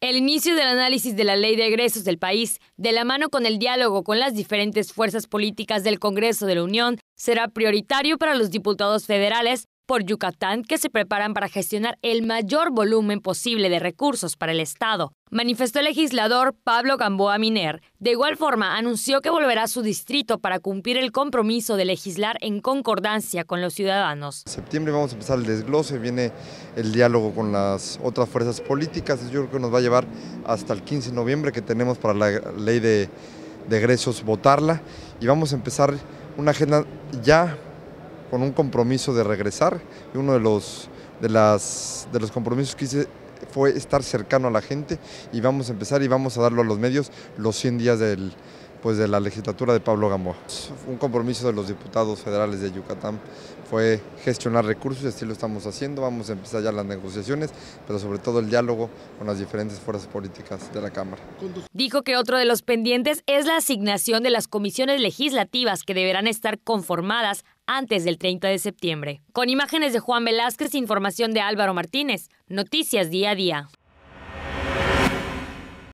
El inicio del análisis de la ley de egresos del país, de la mano con el diálogo con las diferentes fuerzas políticas del Congreso de la Unión, será prioritario para los diputados federales por Yucatán que se preparan para gestionar el mayor volumen posible de recursos para el Estado, manifestó el legislador Pablo Gamboa Miner. De igual forma, anunció que volverá a su distrito para cumplir el compromiso de legislar en concordancia con los ciudadanos. En septiembre vamos a empezar el desglose, viene el diálogo con las otras fuerzas políticas, yo creo que nos va a llevar hasta el 15 de noviembre que tenemos para la ley de, de egresos votarla y vamos a empezar una agenda ya con un compromiso de regresar. Y uno de los, de, las, de los compromisos que hice fue estar cercano a la gente y vamos a empezar y vamos a darlo a los medios los 100 días del, pues de la legislatura de Pablo Gamboa. Un compromiso de los diputados federales de Yucatán fue gestionar recursos y así lo estamos haciendo. Vamos a empezar ya las negociaciones, pero sobre todo el diálogo con las diferentes fuerzas políticas de la Cámara. Dijo que otro de los pendientes es la asignación de las comisiones legislativas que deberán estar conformadas antes del 30 de septiembre. Con imágenes de Juan Velázquez, información de Álvaro Martínez, Noticias Día a Día.